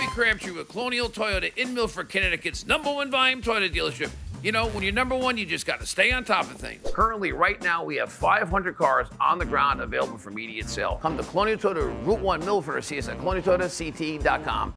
Bobby Crabtree with Colonial Toyota in Milford, Connecticut's number one volume Toyota dealership. You know, when you're number one, you just got to stay on top of things. Currently, right now, we have 500 cars on the ground available for immediate sale. Come to Colonial Toyota Route 1 Milford or see us at colonialtoyotact.com.